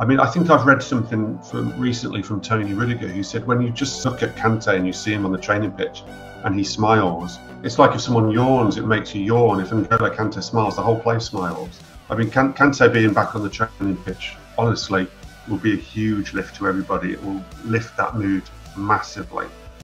I mean, I think I've read something from recently from Tony Rudiger who said when you just look at Kante and you see him on the training pitch and he smiles, it's like if someone yawns, it makes you yawn. If N'Golo Kante smiles, the whole place smiles. I mean, Kante being back on the training pitch, honestly, will be a huge lift to everybody. It will lift that mood massively.